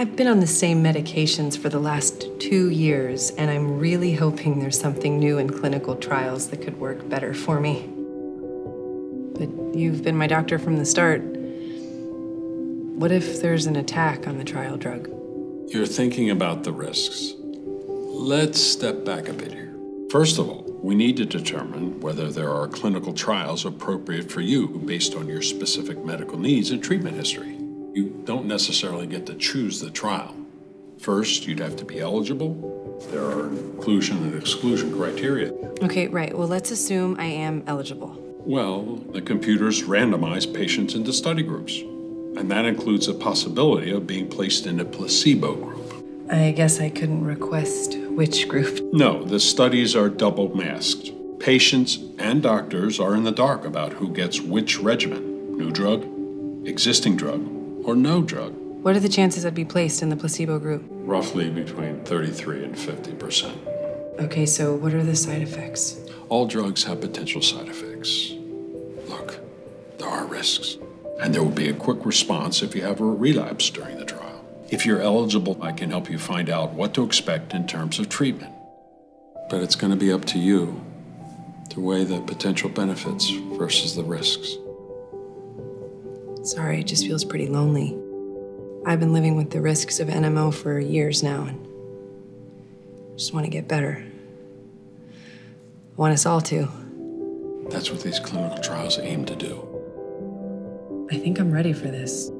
I've been on the same medications for the last two years, and I'm really hoping there's something new in clinical trials that could work better for me. But you've been my doctor from the start. What if there's an attack on the trial drug? You're thinking about the risks. Let's step back a bit here. First of all, we need to determine whether there are clinical trials appropriate for you based on your specific medical needs and treatment history. You don't necessarily get to choose the trial. First, you'd have to be eligible. There are inclusion and exclusion criteria. Okay, right. Well, let's assume I am eligible. Well, the computers randomize patients into study groups, and that includes the possibility of being placed in a placebo group. I guess I couldn't request which group. No, the studies are double masked. Patients and doctors are in the dark about who gets which regimen new drug, existing drug, or no drug. What are the chances I'd be placed in the placebo group? Roughly between 33 and 50 percent. Okay, so what are the side effects? All drugs have potential side effects. Look, there are risks, and there will be a quick response if you have a relapse during the trial. If you're eligible, I can help you find out what to expect in terms of treatment. But it's going to be up to you to weigh the potential benefits versus the risks. Sorry, it just feels pretty lonely. I've been living with the risks of NMO for years now and just want to get better. I want us all to. That's what these clinical trials aim to do. I think I'm ready for this.